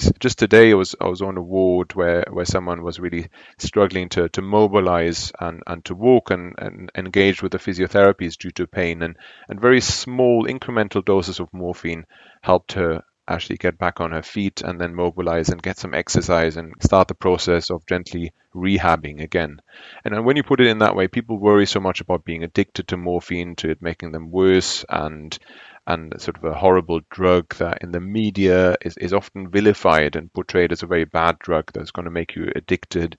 physiotherapy. Just today, I was I was on a ward where, where someone was really struggling to, to mobilize and, and to walk and, and engage with the physiotherapies due to pain, and, and very small incremental doses of morphine helped her actually get back on her feet and then mobilize and get some exercise and start the process of gently rehabbing again. And when you put it in that way, people worry so much about being addicted to morphine, to it making them worse, and and sort of a horrible drug that in the media is, is often vilified and portrayed as a very bad drug that's going to make you addicted.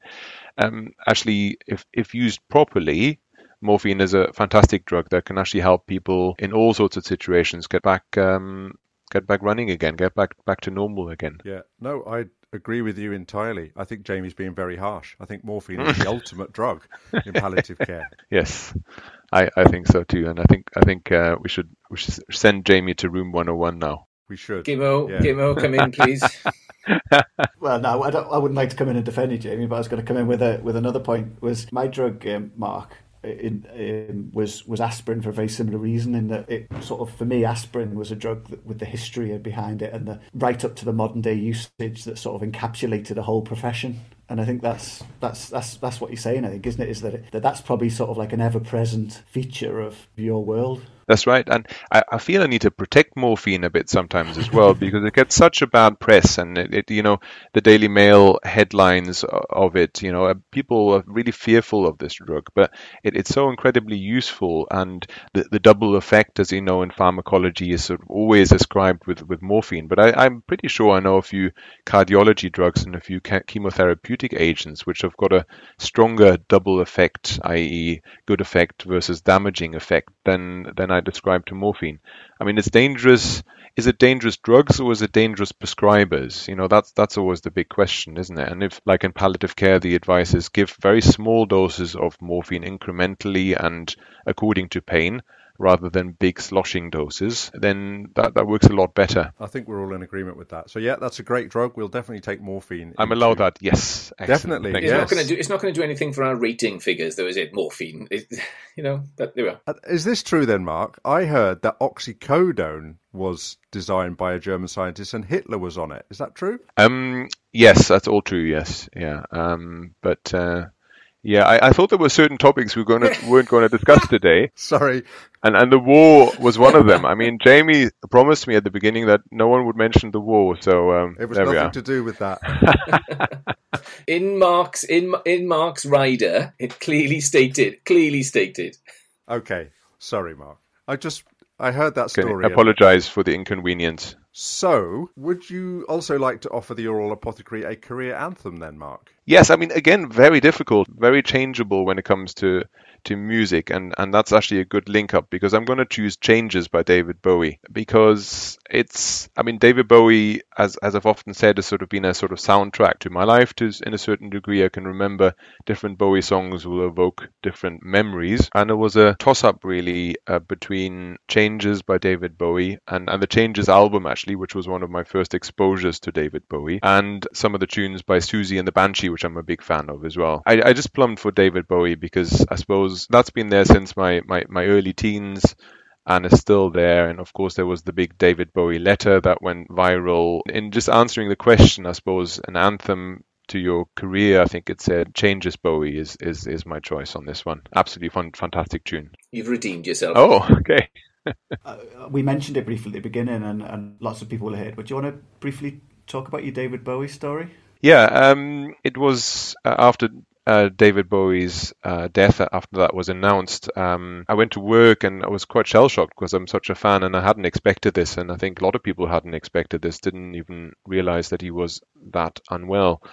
Um, actually, if, if used properly, morphine is a fantastic drug that can actually help people in all sorts of situations get back um, get back running again, get back back to normal again. Yeah, no, I agree with you entirely. I think Jamie's being very harsh. I think morphine is the ultimate drug in palliative care. Yes, I, I think so too, and I think I think uh, we should we should send Jamie to room 101 now. We should. Gimo, yeah. Gimo, come in, please. well, no, I, I, wouldn't like to come in and defend you, Jamie, but I was going to come in with a with another point. Was my drug, um, Mark, in, um, was was aspirin for a very similar reason. In that it sort of for me, aspirin was a drug that, with the history behind it and the right up to the modern day usage that sort of encapsulated a whole profession. And I think that's that's that's that's what you're saying. I think, isn't it? Is that, it, that that's probably sort of like an ever present feature of your world. That's right, and I, I, feel I need to protect morphine a bit sometimes as well because it gets such a bad press, and it, it, you know the Daily Mail headlines of it. You know, people are really fearful of this drug, but it, it's so incredibly useful, and the, the double effect, as you know, in pharmacology is sort of always ascribed with with morphine. But I, I'm pretty sure I know a few cardiology drugs and a few chemotherapeutic agents which have got a stronger double effect, i.e., good effect versus damaging effect than than I described to morphine. I mean, it's dangerous. Is it dangerous drugs or is it dangerous prescribers? You know, that's that's always the big question, isn't it? And if, like in palliative care, the advice is give very small doses of morphine incrementally and according to pain, rather than big sloshing doses, then that, that works a lot better. I think we're all in agreement with that. So yeah, that's a great drug. We'll definitely take morphine. I'm allowed that. Yes, Excellent. definitely. It's yes. not going to do. It's not going to do anything for our rating figures, though, is it? Morphine. It, you know that. There we are. Uh, is this true then, Mark? I heard that oxycodone was designed by a German scientist and Hitler was on it. Is that true? Um, yes, that's all true. Yes, yeah. Um, but. Uh, yeah, I, I, thought there were certain topics we were going to, weren't going to discuss today. Sorry. And and the war was one of them. I mean, Jamie promised me at the beginning that no one would mention the war, so um, it was there nothing to do with that. in Mark's in in Mark's rider, it clearly stated clearly stated. Okay, sorry, Mark. I just I heard that story. Okay, apologize for the inconvenience. So, would you also like to offer the Aural Apothecary a career anthem then, Mark? Yes, I mean, again, very difficult, very changeable when it comes to to music, and and that's actually a good link up because I'm going to choose Changes by David Bowie because it's I mean David Bowie as as I've often said has sort of been a sort of soundtrack to my life to in a certain degree. I can remember different Bowie songs will evoke different memories. And it was a toss up really uh, between Changes by David Bowie and and the Changes album actually which was one of my first exposures to David Bowie and some of the tunes by Siouxsie and the Banshee which I'm a big fan of as well. I, I just plumbed for David Bowie because I suppose that's been there since my, my, my early teens and is still there. And of course, there was the big David Bowie letter that went viral. In just answering the question, I suppose an anthem to your career, I think it said "Changes Bowie" is is is my choice on this one. Absolutely fun, fantastic tune. You've redeemed yourself. Oh, okay. uh, we mentioned it briefly at the beginning, and, and lots of people will hear. But do you want to briefly talk about your David Bowie story? Yeah, um, it was uh, after uh, David Bowie's uh, death after that was announced, um, I went to work and I was quite shell shocked because I'm such a fan and I hadn't expected this. And I think a lot of people hadn't expected this, didn't even realize that he was that unwell.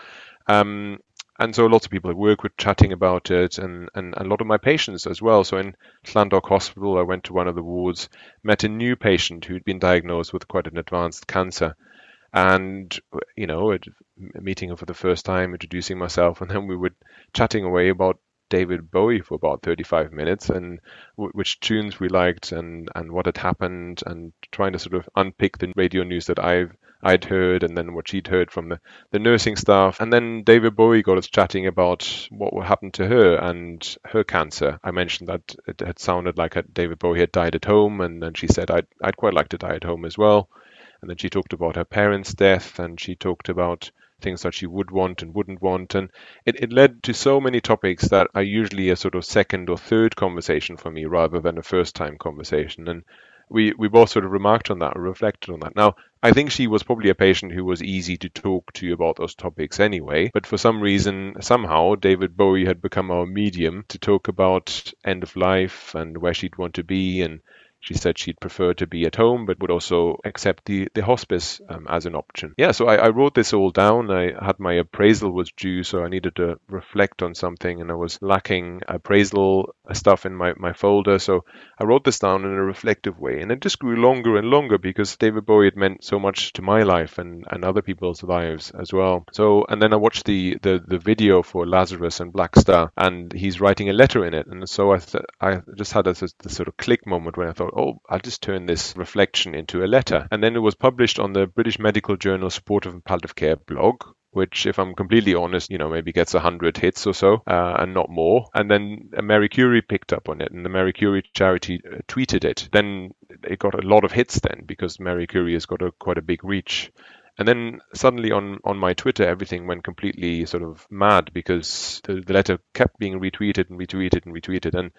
Um, and so lots of people at work were chatting about it and, and, a lot of my patients as well. So in Llandough Hospital, I went to one of the wards, met a new patient who'd been diagnosed with quite an advanced cancer and you know meeting him for the first time introducing myself and then we were chatting away about david bowie for about 35 minutes and w- which tunes we liked and and what had happened and trying to sort of unpick the radio news that i've I'd heard and then what she'd heard from the, the nursing staff. And then David Bowie got us chatting about what happened to her and her cancer. I mentioned that it had sounded like David Bowie had died at home and then she said I'd, I'd quite like to die at home as well And then she talked about her parents' death, and she talked about things that she would want and wouldn't want. And it, it led to so many topics that are usually a sort of second or third conversation for me rather than a first time conversation. And we, we both sort of remarked on that or reflected on that. Now, I think she was probably a patient who was easy to talk to about those topics anyway, but for some reason, somehow, David Bowie had become our medium to talk about end of life and where she'd want to be and she said she'd prefer to be at home, but would also accept the, the hospice um, as an option. Yeah, so I, I, wrote this all down. I had my appraisal was due, so I needed to reflect on something, and I was lacking appraisal stuff in my, my folder. So I wrote this down in a reflective way, and it just grew longer and longer because David Bowie had meant so much to my life and, and other people's lives as well. So, and then I watched the, the, the video for Lazarus and Blackstar, and he's writing a letter in it. And so I, th- I just had a, this sort of click moment when I thought, oh, I'll just turn this reflection into a letter. And then it was published on the British Medical Journal Supportive and Palliative Care blog, which, if I'm completely honest, you know, maybe gets 100 hits or so uh, and not more. And then Marie Curie picked up on it and the Marie Curie charity uh, tweeted it. Then it got a lot of hits then because Marie Curie has got a, quite a big reach. And then suddenly on, on my Twitter, everything went completely sort of mad because the, the letter kept being retweeted and retweeted and retweeted. And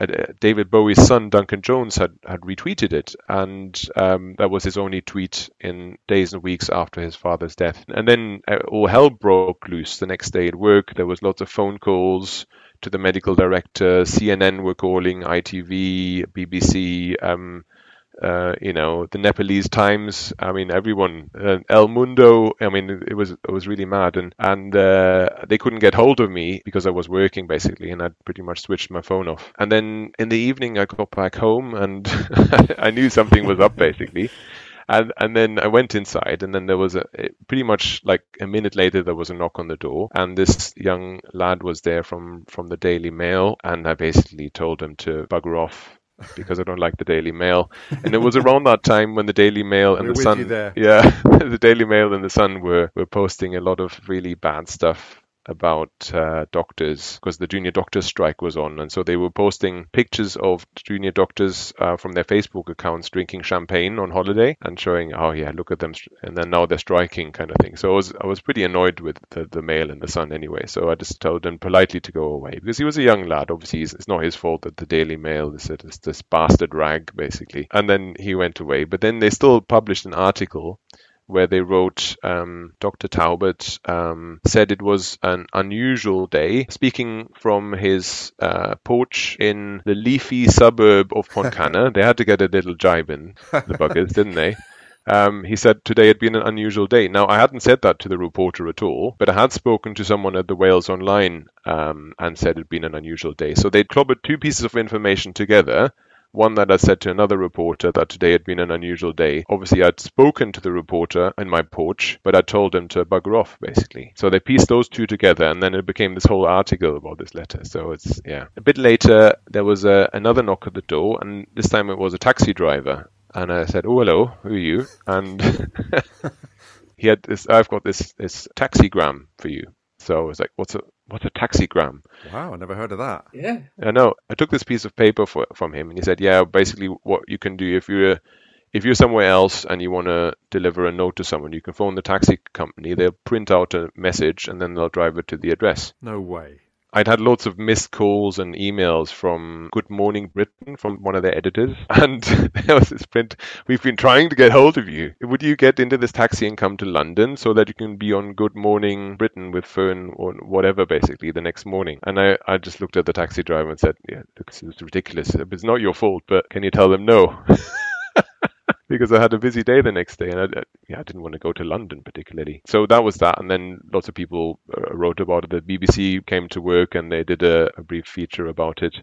uh, David Bowie's son Duncan Jones had, had retweeted it, and um, that was his only tweet in days and weeks after his father's death. And then uh, all hell broke loose the next day at work. There was lots of phone calls to the medical director. CNN were calling, ITV, BBC. Um, uh, you know, the Nepalese Times. I mean, everyone, uh, El Mundo. I mean, it was it was really mad, and and uh, they couldn't get hold of me because I was working basically, and I'd pretty much switched my phone off. And then in the evening, I got back home, and I knew something was up basically. And, and then I went inside, and then there was a pretty much like a minute later there was a knock on the door, and this young lad was there from from the Daily Mail, and I basically told him to bugger off because I don't like the Daily Mail. And it was around that time when the Daily Mail and We're the Sun, yeah, the Daily Mail and the Sun were were posting a lot of really bad stuff about uh, doctors because the junior doctors strike was on. And so they were posting pictures of junior doctors uh, from their facebook accounts drinking champagne on holiday and showing oh yeah look at them and then now they're striking kind of thing. So i was i was pretty annoyed with the, the mail and the sun anyway. So i just told them politely to go away because he was a young lad. Obviously it's not his fault that the daily mail is this, this bastard rag basically. And then he went away. But then they still published an article where they wrote um, Dr. Taubert um, said it was an unusual day, speaking from his uh, porch in the leafy suburb of Pontcanna. they had to get a little jibe in, the buggers, didn't they? Um, he said today had been an unusual day. Now, I hadn't said that to the reporter at all, but I had spoken to someone at the Wales Online um, and said it'd been an unusual day. So they'd clobbered two pieces of information together one that I said to another reporter that today had been an unusual day. Obviously, I'd spoken to the reporter in my porch, but I told him to bugger off, basically. So they pieced those two together, and then it became this whole article about this letter. So it's, yeah. A bit later, there was a, another knock at the door, and this time it was a taxi driver. And I said, Oh, hello, who are you? And he had this, I've got this, this taxigram for you. So I was like, what's a what's a taxigram? Wow, I never heard of that. Yeah. I know. I took this piece of paper for, from him, and he said, yeah, basically what you can do if you're if you're somewhere else and you want to deliver a note to someone, you can phone the taxi company. They'll print out a message and then they'll drive it to the address. No way. I'd had lots of missed calls and emails from Good Morning Britain from one of their editors, and there was this print. We've been trying to get hold of you. Would you get into this taxi and come to London so that you can be on Good Morning Britain with Fern or whatever, basically the next morning? And I, I just looked at the taxi driver and said, "Yeah, it's ridiculous. It's not your fault, but can you tell them no?" because I had a busy day the next day, and I, yeah, I didn't want to go to London particularly. So that was that, and then lots of people uh, wrote about it. The BBC came to work and they did a, a brief feature about it.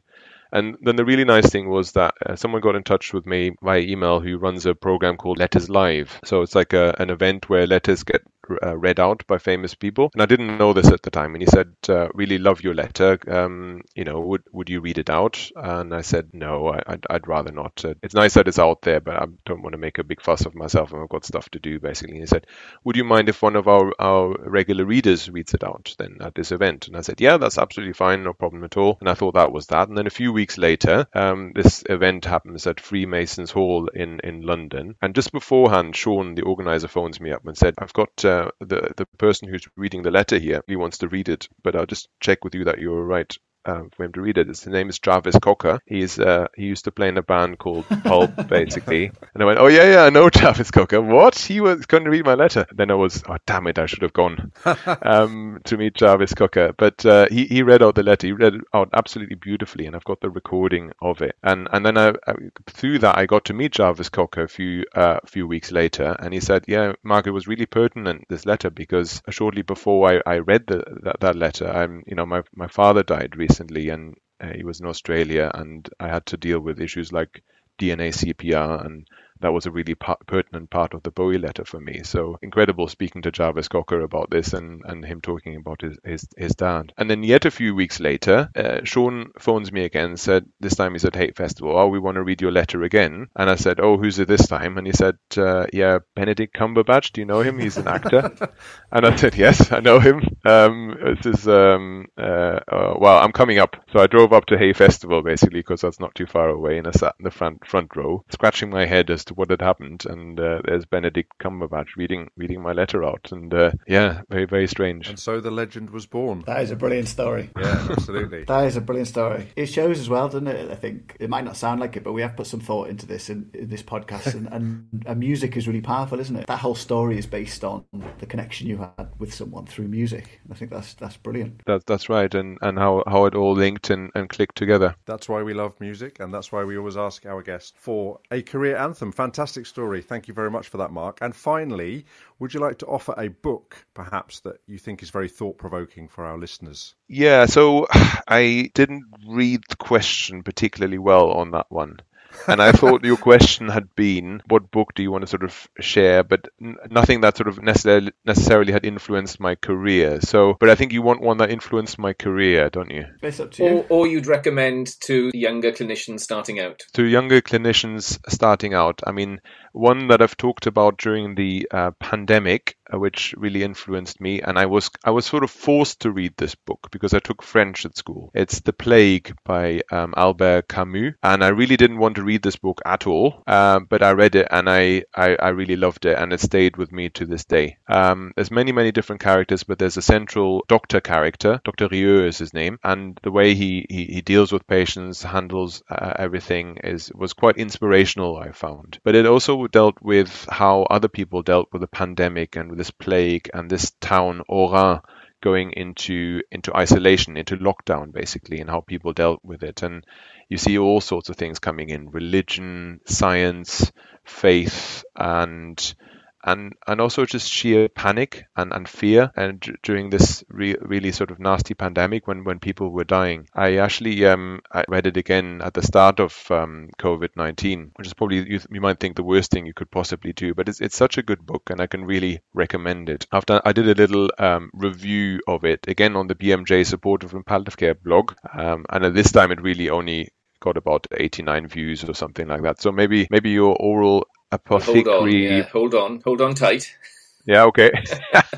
And then the really nice thing was that uh, someone got in touch with me via email who runs a program called Letters Live. So it's like a, an event where letters get uh, read out by famous people. And I didn't know this at the time. And he said, uh, "Really love your letter. Um, you know, would would you read it out?" And I said, "No, I, would I'd rather not. Uh, it's nice that it's out there, but I don't want to make a big fuss of myself, and I've got stuff to do." Basically, and he said, "Would you mind if one of our our regular readers reads it out then at this event?" And I said, "Yeah, that's absolutely fine, no problem at all." And I thought that was that. And then a few weeks later, um, this event happens at Freemasons Hall in in London, and just beforehand, Sean, the organizer, phones me up and said, "I've got uh, the the person who's reading the letter here. He wants to read it, but I'll just check with you that you're right uh, for him to read it. His name is Jarvis Cocker. He's uh, he used to play in a band called Pulp, basically. And I went, oh yeah, yeah, I know Jarvis Cocker. What? He was going to read my letter. Then I was, oh damn it, I should have gone um, to meet Jarvis Cocker. But uh, he he read out the letter. He read it out absolutely beautifully, and I've got the recording of it. And and then I, I through that I got to meet Jarvis Cocker a few uh, few weeks later, and he said, yeah, Margaret was really pertinent this letter because shortly before I, I read the, that, that letter, I'm you know my my father died recently recently, and uh, he was in Australia, and I had to deal with issues like DNACPR and that was a really pertinent part of the Bowie letter for me. So incredible speaking to Jarvis Cocker about this and, and him talking about his, his, his dad. And then yet a few weeks later, uh, Sean phones me again and said, this time he's at Hay Festival, oh, we want to read your letter again. And I said, oh, who's it this time? And he said, uh, yeah, Benedict Cumberbatch, do you know him? He's an actor. and I said, yes, I know him. Um, this is, um, uh, uh, well, I'm coming up. So I drove up to Hay Festival basically because that's not too far away and I sat in the front, front row, scratching my head as to what had happened. And uh, there's Benedict Cumberbatch reading reading my letter out, and uh, yeah, very very strange. And so the legend was born. That is a brilliant story. Yeah, absolutely. that is a brilliant story. It shows as well, doesn't it? I think it might not sound like it, but we have put some thought into this in, in this podcast, and, and, and music is really powerful, isn't it? That whole story is based on the connection you had with someone through music. I think that's that's brilliant. That's that's right, and and how how it all linked and, and clicked together. That's why we love music, and that's why we always ask our guests for a career anthem. Fantastic story. Thank you very much for that, Mark. And finally, would you like to offer a book, perhaps, that you think is very thought provoking for our listeners? Yeah, so I didn't read the question particularly well on that one and I thought your question had been, what book do you want to sort of share? But n- nothing that sort of necessarily necessarily had influenced my career. So, but I think you want one that influenced my career, don't you? It's up to you. Or, or you'd recommend to younger clinicians starting out. To younger clinicians starting out, I mean, one that I've talked about during the uh, pandemic, uh, which really influenced me, and I was I was sort of forced to read this book because I took French at school. It's The Plague by um, Albert Camus, and I really didn't want to read this book at all, um, but I read it and I, I, I really loved it, and it stayed with me to this day. Um, there's many many different characters, but there's a central doctor character. Dr. Rieux is his name, and the way he he, he deals with patients, handles uh, everything is was quite inspirational. I found, but it also dealt with how other people dealt with the pandemic and with this plague and this town Oran going into into isolation, into lockdown, basically, and how people dealt with it. And you see all sorts of things coming in: religion, science, faith, and and and also just sheer panic and, and fear and d- during this re- really sort of nasty pandemic when, when people were dying i actually um I read it again at the start of um, covid-19 which is probably you, you might think the worst thing you could possibly do but it's, it's such a good book and i can really recommend it after i did a little um, review of it again on the bmj supportive and palliative care blog um, and at this time it really only got about 89 views or something like that. So maybe maybe your aural apothecary. Hold on, yeah, hold on, hold on tight. Yeah, okay.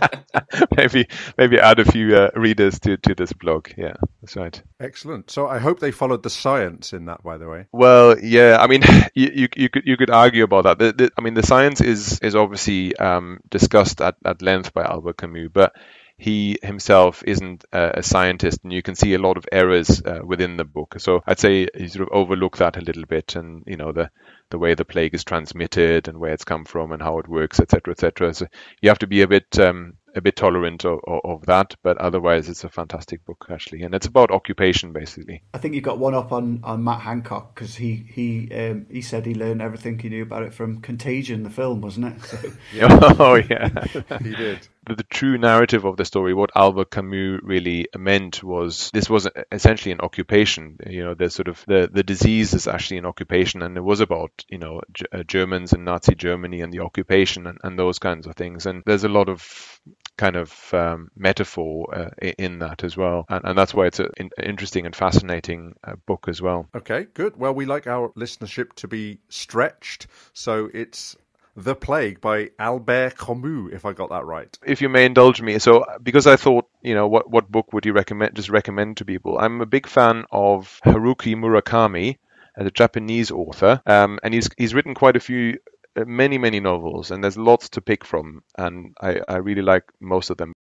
maybe maybe add a few uh, readers to, to this blog. Yeah, that's right. Excellent. So I hope they followed the science in that. By the way. Well, yeah. I mean, you you, you could you could argue about that. The, the, I mean, the science is is obviously um, discussed at, at length by Albert Camus, but he himself isn't a, a, scientist, and you can see a lot of errors uh, within the book. So I'd say you sort of overlook that a little bit, and you know the the way the plague is transmitted and where it's come from and how it works, etc., etc. So you have to be a bit um, a bit tolerant of, of, of, that, but otherwise it's a fantastic book actually, and it's about occupation basically. I think you got one up on, on Matt Hancock because he he um, he said he learned everything he knew about it from Contagion, the film, wasn't it? So... oh yeah, he did the, true narrative of the story, what Albert Camus really meant was this was essentially an occupation. You know, the sort of the, the disease is actually an occupation, and it was about you know G- uh, Germans and Nazi Germany and the occupation and, and those kinds of things. And there's a lot of kind of um, metaphor uh, in that as well, and, and that's why it's an interesting and fascinating uh, book as well. Okay, good. Well, we like our listenership to be stretched, so it's the Plague by Albert Camus, if I got that right. If you may indulge me, so because I thought, you know, what what book would you recommend? Just recommend to people. I'm a big fan of Haruki Murakami, as a Japanese author, um, and he's he's written quite a few uh, many many novels and there's lots to pick from and I, I really like most of them